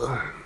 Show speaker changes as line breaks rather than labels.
Ugh.